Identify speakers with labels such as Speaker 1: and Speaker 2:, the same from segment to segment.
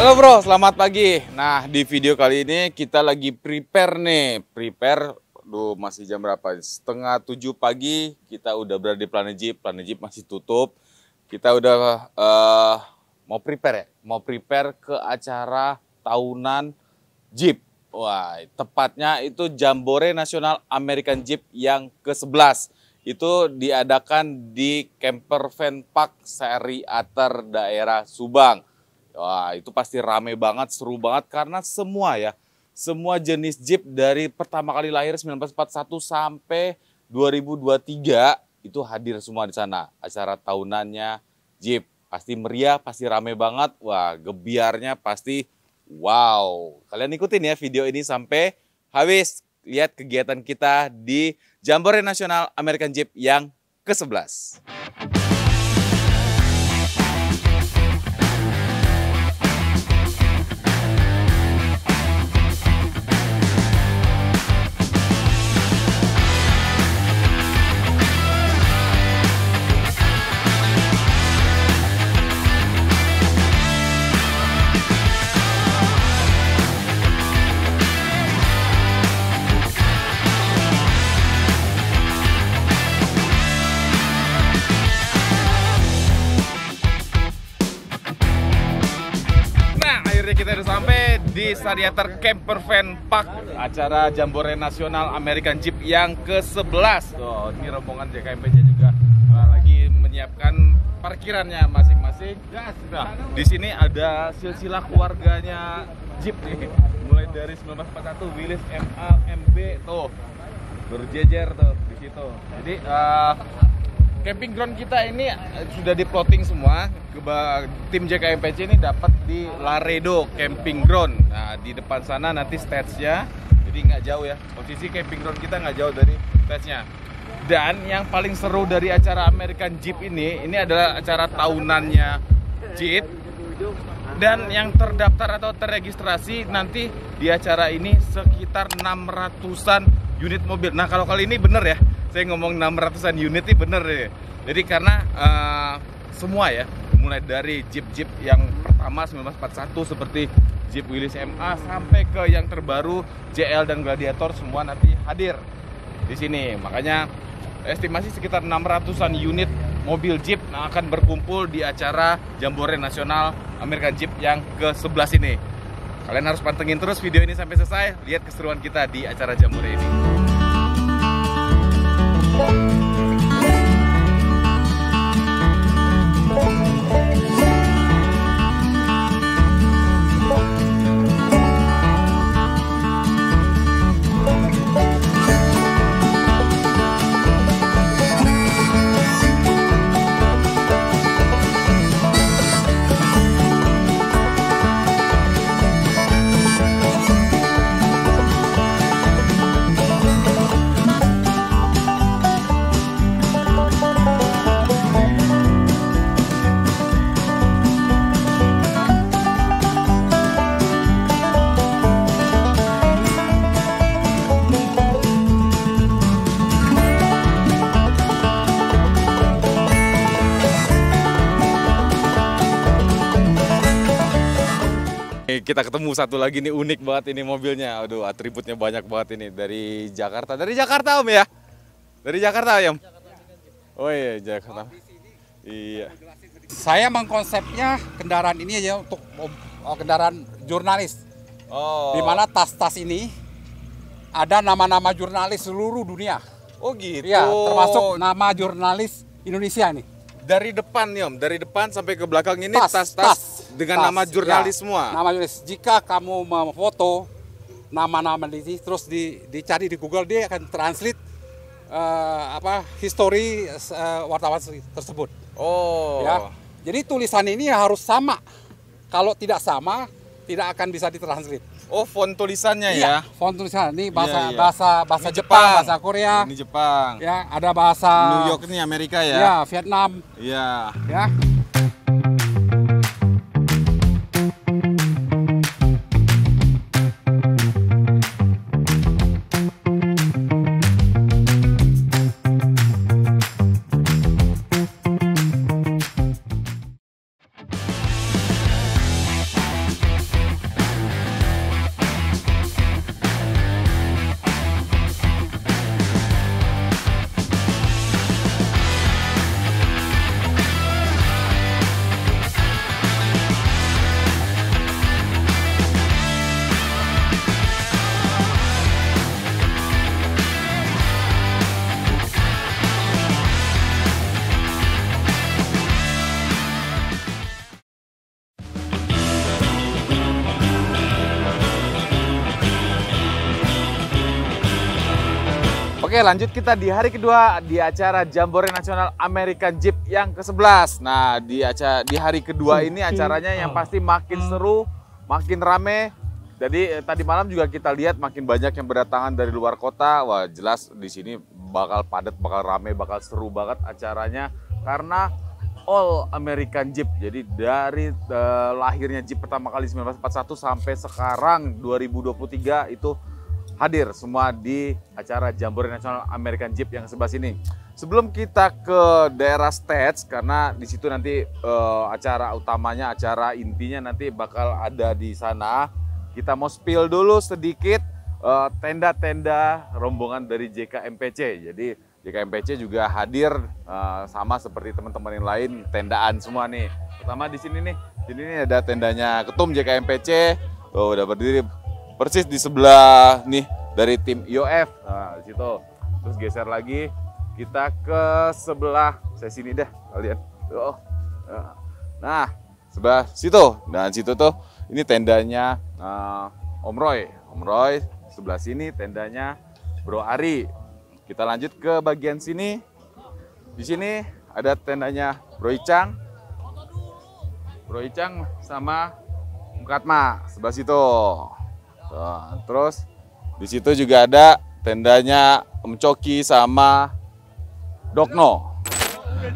Speaker 1: Halo bro, selamat pagi. Nah, di video kali ini kita lagi prepare nih. Prepare, duh masih jam berapa? Setengah tujuh pagi, kita udah berada di Planet Jeep. Planet Jeep masih tutup. Kita udah uh, mau prepare ya? Mau prepare ke acara tahunan Jeep. Wah, tepatnya itu Jambore Nasional American Jeep yang ke-11. Itu diadakan di Camper Van Park Seri Ater daerah Subang. Wah, itu pasti rame banget, seru banget karena semua ya, semua jenis Jeep dari pertama kali lahir 1941 sampai 2023 itu hadir semua di sana. Acara tahunannya Jeep pasti meriah, pasti rame banget. Wah, gebiarnya pasti wow. Kalian ikutin ya video ini sampai habis lihat kegiatan kita di Jambore Nasional American Jeep yang ke-11. Di Sariater Camper Van Park acara Jambore Nasional American Jeep yang ke-11. Tuh, ini rombongan JKMPJ juga uh, lagi menyiapkan parkirannya masing-masing. Nah, di sini ada silsilah keluarganya Jeep nih. Mulai dari 1941 Willis MA MB tuh berjejer tuh di situ. Jadi uh, camping ground kita ini eh, sudah diplotting semua. Tim JKMPC ini dapat di Laredo Camping Ground. Nah, di depan sana nanti stage-nya. Jadi nggak jauh ya. Posisi camping ground kita nggak jauh dari stage-nya. Dan yang paling seru dari acara American Jeep ini, ini adalah acara tahunannya Jeep. Dan yang terdaftar atau terregistrasi nanti di acara ini sekitar 600-an unit mobil. Nah, kalau kali ini bener ya, saya ngomong 600-an unit ini bener deh. Jadi karena uh, semua ya, mulai dari Jeep-Jeep yang pertama 1941 seperti Jeep Willys MA sampai ke yang terbaru JL dan Gladiator semua nanti hadir di sini. Makanya estimasi sekitar 600-an unit mobil Jeep yang akan berkumpul di acara Jambore Nasional American Jeep yang ke-11 ini. Kalian harus pantengin terus video ini sampai selesai, lihat keseruan kita di acara Jambore ini. Bye. Kita ketemu satu lagi nih unik banget ini mobilnya. Aduh, atributnya banyak banget ini dari Jakarta. Dari Jakarta Om ya? Dari Jakarta ya Om? Oh iya, Jakarta. Iya.
Speaker 2: Saya mengkonsepnya kendaraan ini ya untuk oh, kendaraan jurnalis. Oh. Di mana tas-tas ini ada nama-nama jurnalis seluruh dunia.
Speaker 1: Oh gitu.
Speaker 2: Ya, termasuk nama jurnalis Indonesia ini
Speaker 1: dari depan nih om, dari depan sampai ke belakang ini tas-tas dengan tas, nama jurnalis ya, semua.
Speaker 2: Nama jurnalis. Jika kamu memfoto nama-nama ini terus di, dicari di Google dia akan translate uh, apa history uh, wartawan tersebut.
Speaker 1: Oh.
Speaker 2: Ya. Jadi tulisan ini harus sama. Kalau tidak sama, tidak akan bisa ditranslate.
Speaker 1: Oh, font tulisannya iya,
Speaker 2: ya. Font tulisan ini bahasa iya, iya. bahasa bahasa ini Jepang, Jepang, bahasa Korea.
Speaker 1: Ini Jepang.
Speaker 2: Ya, ada bahasa
Speaker 1: New York ini Amerika ya.
Speaker 2: Ya, Vietnam.
Speaker 1: Iya.
Speaker 2: Ya.
Speaker 1: Lanjut kita di hari kedua di acara Jambore Nasional American Jeep yang ke-11. Nah, di acara di hari kedua ini acaranya yang pasti makin seru, makin rame. Jadi eh, tadi malam juga kita lihat makin banyak yang berdatangan dari luar kota. Wah, jelas di sini bakal padat, bakal rame, bakal seru banget acaranya karena All American Jeep. Jadi dari eh, lahirnya Jeep pertama kali 1941 sampai sekarang 2023 itu hadir semua di acara Jambore Nasional American Jeep yang sebelah sini. Sebelum kita ke daerah stage karena di situ nanti eh, acara utamanya, acara intinya nanti bakal ada di sana. Kita mau spill dulu sedikit eh, tenda-tenda rombongan dari JKMPC. Jadi JKMPC juga hadir eh, sama seperti teman-teman yang lain tendaan semua nih. Pertama di sini nih, di sini ada tendanya ketum JKMPC. Tuh udah berdiri persis di sebelah nih dari tim IOF. Nah, di situ. Terus geser lagi kita ke sebelah saya sini deh kalian. Oh. Nah, sebelah situ. Dan situ tuh ini tendanya uh, Om Roy. Om Roy sebelah sini tendanya Bro Ari. Kita lanjut ke bagian sini. Di sini ada tendanya Bro Icang. Bro Icang sama Mukatma sebelah situ. Tuh, terus di situ juga ada tendanya Om Coki sama Dokno.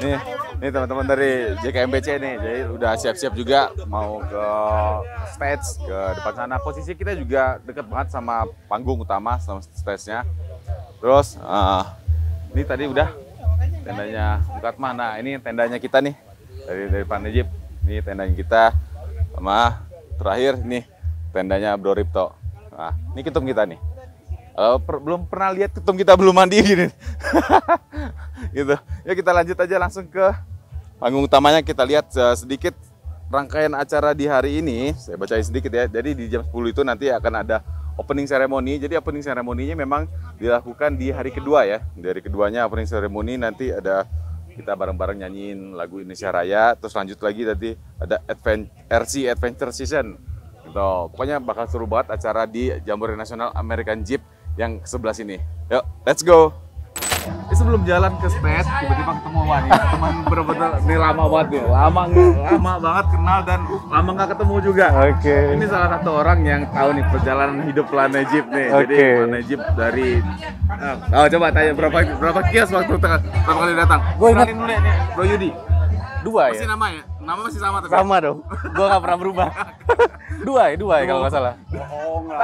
Speaker 1: Nih, nih teman-teman dari JKMPC nih, jadi udah siap-siap juga mau ke stage ke depan sana. Posisi kita juga deket banget sama panggung utama sama stage-nya. Terus eh, ini tadi udah tendanya Bukatma. Nah ini tendanya kita nih dari dari Pak Najib. Ini tendanya kita sama terakhir nih tendanya Bro Ripto. Nah ini ketum kita nih. Eh, per- belum pernah lihat ketum kita belum mandi gini. gitu. Ya kita lanjut aja langsung ke panggung utamanya kita lihat eh, sedikit rangkaian acara di hari ini. Saya bacain sedikit ya. Jadi di jam 10 itu nanti akan ada opening ceremony. Jadi opening ceremony-nya memang dilakukan di hari kedua ya. Di hari keduanya opening ceremony nanti ada kita bareng-bareng nyanyiin lagu Indonesia Raya. Terus lanjut lagi nanti ada Advent RC Adventure Season. Gitu. Pokoknya bakal seru banget acara di Jambore Nasional American Jeep yang sebelah sini. Yuk, let's go. Ini sebelum jalan ke stage, tiba-tiba ketemu wah nih, teman bener-bener ini lama banget nih, lama lama banget kenal dan lama nggak ketemu juga.
Speaker 3: Oke.
Speaker 1: Ini salah satu orang yang tahu nih perjalanan hidup Plana Jeep nih. Jadi
Speaker 3: Oke.
Speaker 1: Plana Jeep dari Oh, coba tanya berapa berapa kios waktu tengah- pertama kali datang.
Speaker 3: Gua ingat-
Speaker 1: Kenalin dulu ya nih, Bro Yudi.
Speaker 3: Dua
Speaker 1: Masih
Speaker 3: ya?
Speaker 1: nama ya? Nama masih sama tapi.
Speaker 3: Sama dong. Gua nggak pernah berubah. dua ya, dua ya kalau nggak salah.
Speaker 1: Bohong lah.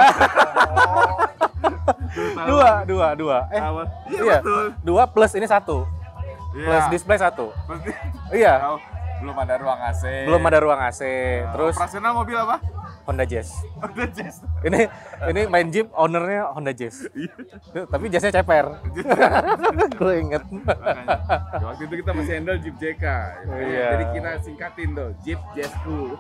Speaker 3: Dua, dua, dua. Eh?
Speaker 1: Iya,
Speaker 3: iya.
Speaker 1: betul.
Speaker 3: Dua plus ini satu.
Speaker 1: Iya.
Speaker 3: Plus display satu. Iya.
Speaker 1: Belum ada ruang AC.
Speaker 3: Belum ada ruang AC. Terus
Speaker 1: operasional mobil apa?
Speaker 3: Honda Jazz.
Speaker 1: Honda Jazz.
Speaker 3: Ini ini main Jeep ownernya Honda Jazz.
Speaker 1: Iya.
Speaker 3: Tapi jazznya ceper. Gue inget.
Speaker 1: Makanya. Ya, waktu itu kita masih handle Jeep JK.
Speaker 3: Iya.
Speaker 1: Jadi kita singkatin tuh, Jeep Jazzku.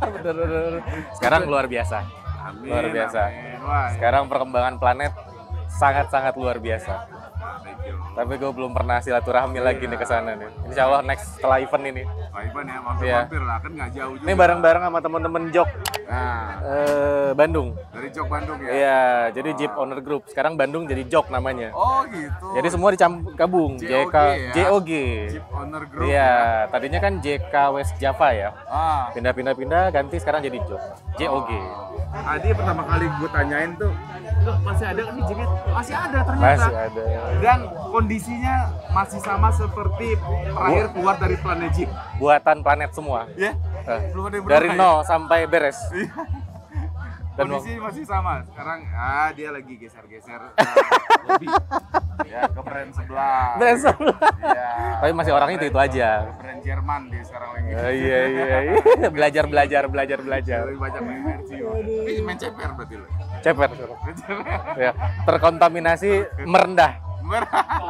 Speaker 3: Bener, bener, bener. Sekarang luar biasa.
Speaker 1: Amin.
Speaker 3: Luar biasa.
Speaker 1: amin. Wah,
Speaker 3: Sekarang perkembangan planet sangat-sangat luar biasa. Tapi gue belum pernah silaturahmi lagi nih ke sana nih. Insya Allah next setelah event ini.
Speaker 1: Pak Ivan ya, mampir-mampir lah, kan nggak jauh juga.
Speaker 3: Ini bareng-bareng sama temen-temen Jok
Speaker 1: Nah,
Speaker 3: eh, Bandung.
Speaker 1: dari Jok Bandung ya?
Speaker 3: Iya, jadi Jeep Owner Group. Sekarang Bandung jadi Jok namanya.
Speaker 1: Oh gitu.
Speaker 3: Jadi semua dicambung
Speaker 1: JOG
Speaker 3: JK
Speaker 1: ya?
Speaker 3: JOG.
Speaker 1: Jeep Owner Group.
Speaker 3: Iya, tadinya kan JK West Java ya.
Speaker 1: Ah,
Speaker 3: Pindah-pindah-pindah ganti sekarang jadi Jok. JOG.
Speaker 1: tadi pertama kali gue tanyain tuh, "Loh, masih ada nih Jeep? Masih ada ternyata.
Speaker 3: Masih ada.
Speaker 1: Dan kondisinya masih sama seperti terakhir keluar dari planet Jeep.
Speaker 3: Buatan planet semua.
Speaker 1: Ya?
Speaker 3: Eh,
Speaker 1: Belum ada yang
Speaker 3: dari
Speaker 1: berubah ya?
Speaker 3: nol sampai beres.
Speaker 1: Iya.
Speaker 3: Dan
Speaker 1: Kondisi masih sama. Sekarang ah dia lagi geser-geser uh, lobby. Ya, ke brand sebelah.
Speaker 3: Brand sebelah.
Speaker 1: Iya.
Speaker 3: Tapi masih orangnya itu-itu aja.
Speaker 1: Brand Jerman dia sekarang lagi.
Speaker 3: Oh, iya iya iya. belajar belajar belajar belajar.
Speaker 1: Lebih banyak main mercy. Tapi main ceper berarti lo.
Speaker 3: Ceper. Ya, terkontaminasi merendah.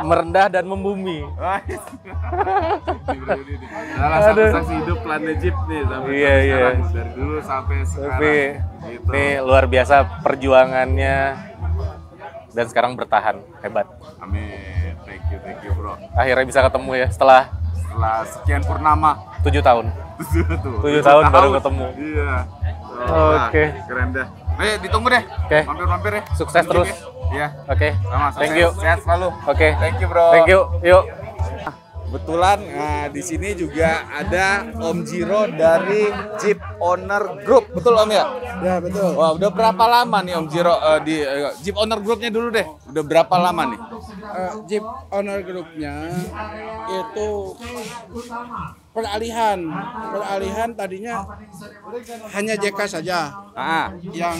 Speaker 3: Merendah dan membumi.
Speaker 1: Salah satu saksi hidup planet Jeep nih sampai
Speaker 3: Iya, iya.
Speaker 1: sekarang. Dari dulu sampai sekarang.
Speaker 3: Tapi
Speaker 1: Gitu.
Speaker 3: ini luar biasa perjuangannya dan sekarang bertahan hebat.
Speaker 1: Amin. Thank you, thank you bro.
Speaker 3: Akhirnya bisa ketemu ya setelah
Speaker 1: Setelah sekian purnama.
Speaker 3: tujuh tahun. Tujuh tahun baru ketemu.
Speaker 1: Iya.
Speaker 3: Oke.
Speaker 1: Wah, Keren dah. Eh, ditunggu deh.
Speaker 3: Oke.
Speaker 1: Mampir-mampir ya.
Speaker 3: Sukses terus.
Speaker 1: ya. Iya.
Speaker 3: Oke.
Speaker 1: Sama,
Speaker 3: Thank you.
Speaker 1: Sehat selalu.
Speaker 3: Oke.
Speaker 1: Thank you, bro.
Speaker 3: Thank you. Yuk.
Speaker 1: Kebetulan nah, di sini juga ada Om Jiro dari Jeep Owner Group. Betul Om ya?
Speaker 4: Ya betul.
Speaker 1: Wah, udah berapa lama nih Om Jiro eh, di eh, Jeep Owner Groupnya dulu deh. Udah berapa lama nih?
Speaker 4: Eh, Jeep Owner Groupnya itu peralihan, peralihan tadinya hanya JK saja
Speaker 1: Ah,
Speaker 4: yang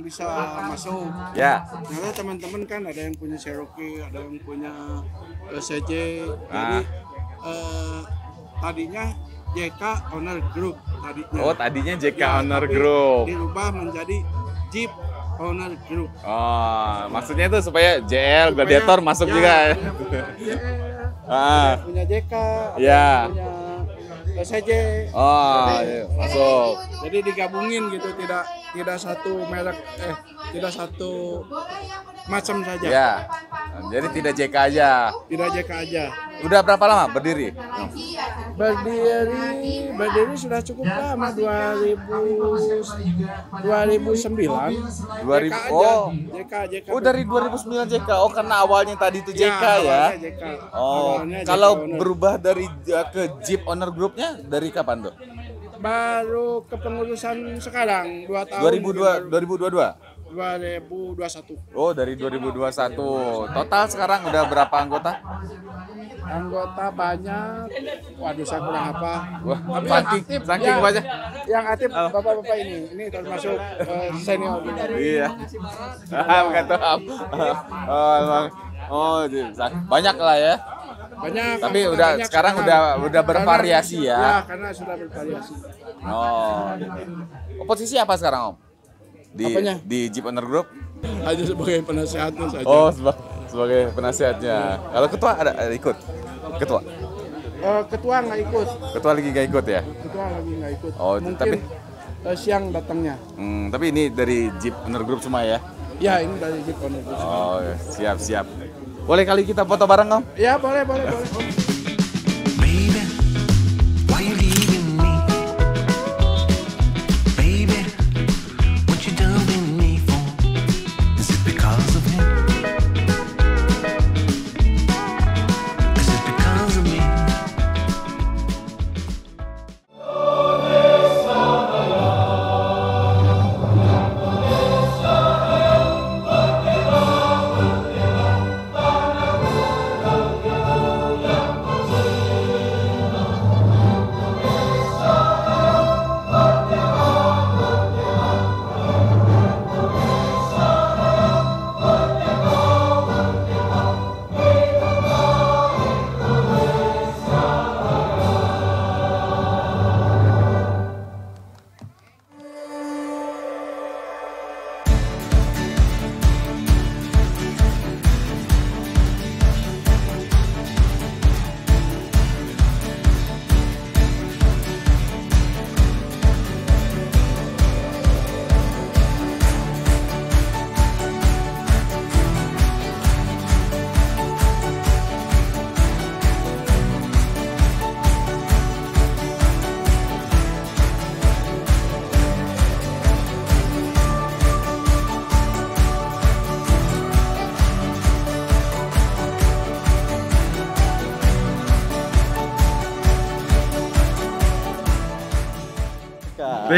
Speaker 4: bisa masuk.
Speaker 1: ya.
Speaker 4: Ternyata teman-teman kan ada yang punya Cherokee, ada yang punya eh, CJ.
Speaker 1: Ah.
Speaker 4: Jadi eh, tadinya JK Owner Group tadinya.
Speaker 1: Oh, tadinya JK
Speaker 4: Ya,
Speaker 1: Owner Group.
Speaker 4: Dirubah menjadi Jeep Owner Group.
Speaker 1: Oh, maksudnya itu supaya JL Gladiator
Speaker 4: Supaya-
Speaker 1: masuk
Speaker 4: ya,
Speaker 1: juga. ya?
Speaker 4: ya,
Speaker 1: Ah,
Speaker 4: punya JK,
Speaker 1: Ya.
Speaker 4: punya SCJ.
Speaker 1: oh, iya, masuk.
Speaker 4: Jadi digabungin gitu, tidak tidak satu merek eh tidak satu macam saja.
Speaker 1: Ya. Jadi tidak JK aja.
Speaker 4: Tidak JK aja.
Speaker 1: Udah berapa lama berdiri?
Speaker 4: Berdiri berdiri sudah cukup lama 2000 2009.
Speaker 1: 2000
Speaker 4: JK
Speaker 1: oh.
Speaker 4: JK JK.
Speaker 1: Oh, dari 2009 JK. Oh, karena awalnya tadi itu JK ya.
Speaker 4: awalnya JK.
Speaker 1: Oh,
Speaker 4: Awalnya JK
Speaker 1: kalau
Speaker 4: owner.
Speaker 1: berubah dari eh, ke Jeep Owner Groupnya dari kapan tuh?
Speaker 4: Baru kepengurusan sekarang 2 tahun
Speaker 1: 2002 2022.
Speaker 4: 2021
Speaker 1: Oh, dari 2021. Total sekarang udah berapa anggota?
Speaker 4: anggota banyak waduh saya kurang apa
Speaker 1: Wah,
Speaker 4: Tapi yang
Speaker 1: saking
Speaker 4: aktif,
Speaker 1: saking
Speaker 4: ya,
Speaker 1: banyak.
Speaker 4: yang aktif bapak-bapak ini ini termasuk eh, senior
Speaker 1: Iya. Ah, bukan tuh. Oh. Oh, di- banyak lah ya.
Speaker 4: Banyak
Speaker 1: Tapi udah
Speaker 4: banyak
Speaker 1: sekarang udah udah
Speaker 4: Karena-
Speaker 1: bervariasi ya.
Speaker 4: ya karena sudah bervariasi
Speaker 1: Oh. Oh, Posisi apa sekarang, Om? Di
Speaker 4: Apanya?
Speaker 1: di Jeep Owner Group?
Speaker 4: hanya sebagai penasehatnya saja
Speaker 1: Oh, seba- sebagai penasihatnya. Kalau ketua ada, ada ikut? Ketua.
Speaker 4: Eh, ketua nggak ikut
Speaker 1: Ketua lagi gak ikut ya?
Speaker 4: ketua lagi nggak ikut
Speaker 1: Oh,
Speaker 4: mungkin
Speaker 1: tapi-
Speaker 4: eh, siang datangnya
Speaker 1: Hmm, tapi ini dari Jeep Owner Group semua ya?
Speaker 4: ya ini dari Jeep Owner Group.
Speaker 1: Oh, siap siap. Boleh kali kita foto bareng, Om?
Speaker 4: ya boleh boleh boleh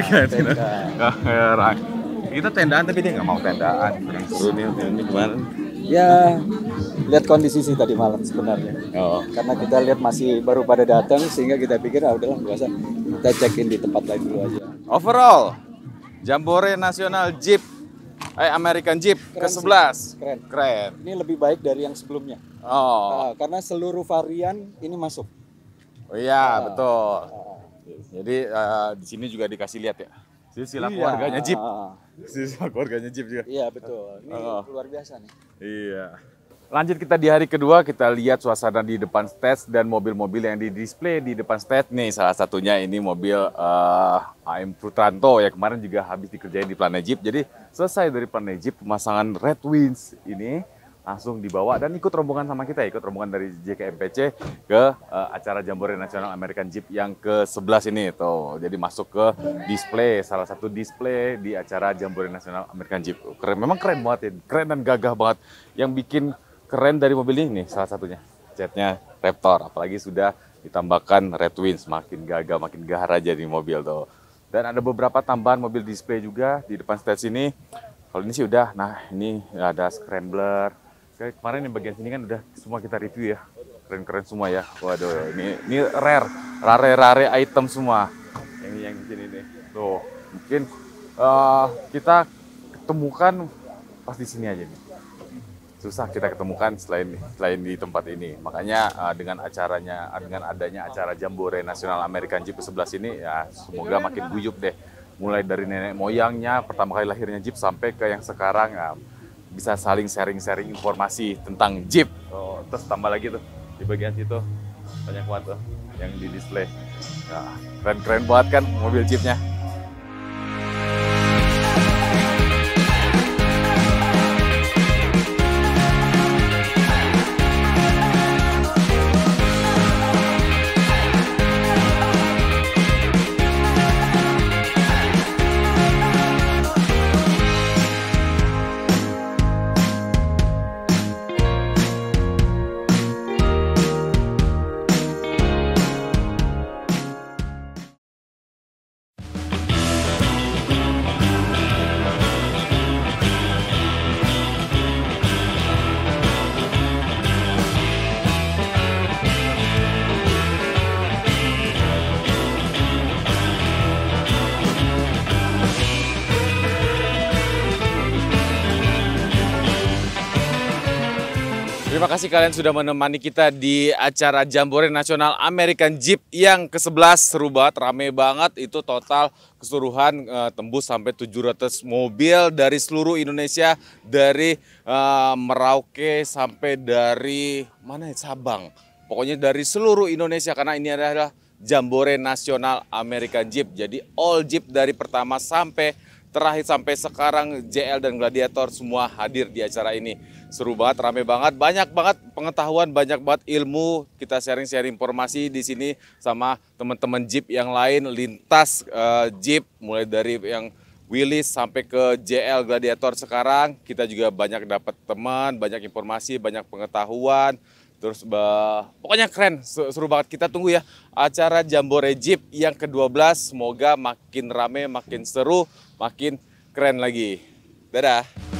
Speaker 1: Tenda, Kita tendaan tapi dia nggak mau tendaan. Yang seru nih ini gimana?
Speaker 5: Ya, lihat kondisi sih tadi malam sebenarnya.
Speaker 1: Oh.
Speaker 5: Karena kita lihat masih baru pada datang sehingga kita pikir ah udahlah usah kita check in di tempat lain dulu aja.
Speaker 1: Overall, Jambore Nasional Jeep eh American Jeep
Speaker 5: Keren
Speaker 1: ke-11.
Speaker 5: sih, keren.
Speaker 1: Keren.
Speaker 5: Ini lebih baik dari yang sebelumnya.
Speaker 1: Oh.
Speaker 5: Ah, karena seluruh varian ini masuk.
Speaker 1: Oh iya, betul. Jadi eh, di sini juga dikasih lihat ya. Silsilah
Speaker 5: Iya.
Speaker 1: keluarganya Jeep.
Speaker 5: Ah,
Speaker 1: Silsilah keluarganya Jeep juga.
Speaker 5: Iya betul. Ini
Speaker 1: Oh.
Speaker 5: luar biasa nih.
Speaker 1: Iya. Lanjut kita di hari kedua kita lihat suasana di depan stage dan mobil-mobil yang di display di depan stage nih salah satunya ini mobil eh, AM Putranto ya kemarin juga habis dikerjain di Planet Jeep. Jadi selesai dari Planet Jeep pemasangan Red Wings ini langsung dibawa dan ikut rombongan sama kita, ikut rombongan dari JKMPC ke eh, acara Jambore Nasional American Jeep yang ke-11 ini tuh. Jadi masuk ke display, salah satu display di acara Jambore Nasional American Jeep. Keren, memang keren banget ya, keren dan gagah banget. Yang bikin keren dari mobil ini nih salah satunya, catnya Raptor, apalagi sudah ditambahkan Red Wings, makin gagah, makin gahar aja di mobil tuh. Dan ada beberapa tambahan mobil display juga di depan stage ini. Kalau ini sih udah, nah ini ada scrambler. Kayak kemarin yang bagian sini kan udah semua kita review ya. Keren-keren semua ya. Waduh, ini ini rare, rare-rare item semua. Yang yang di sini nih. Tuh, mungkin eh, kita ketemukan pas di sini aja nih susah kita ketemukan selain selain di tempat ini. Makanya uh, dengan acaranya dengan adanya acara Jambore Nasional American Jeep ke-11 ini ya semoga makin guyup deh. Mulai dari nenek moyangnya pertama kali lahirnya Jeep sampai ke yang sekarang ya, bisa saling sharing-sharing informasi tentang Jeep. Oh, terus tambah lagi tuh di bagian situ banyak banget tuh yang di display. Ya, keren-keren banget kan mobil Jeepnya. Kasih kalian sudah menemani kita di acara Jambore Nasional American Jeep yang ke-11 seru banget, rame banget. Itu total keseluruhan eh, tembus sampai 700 mobil dari seluruh Indonesia dari eh, Merauke sampai dari mana ya Sabang. Pokoknya dari seluruh Indonesia karena ini adalah Jambore Nasional American Jeep. Jadi all Jeep dari pertama sampai terakhir sampai sekarang JL dan Gladiator semua hadir di acara ini. Seru banget, rame banget, banyak banget pengetahuan, banyak banget ilmu. Kita sharing-sharing informasi di sini sama teman-teman Jeep yang lain, lintas eh, Jeep mulai dari yang Willys sampai ke JL Gladiator sekarang. Kita juga banyak dapat teman, banyak informasi, banyak pengetahuan. Terus bah, pokoknya keren, se- seru banget. Kita tunggu ya acara Jambore Jeep yang ke-12. Semoga makin rame, makin seru, makin keren lagi. Dadah.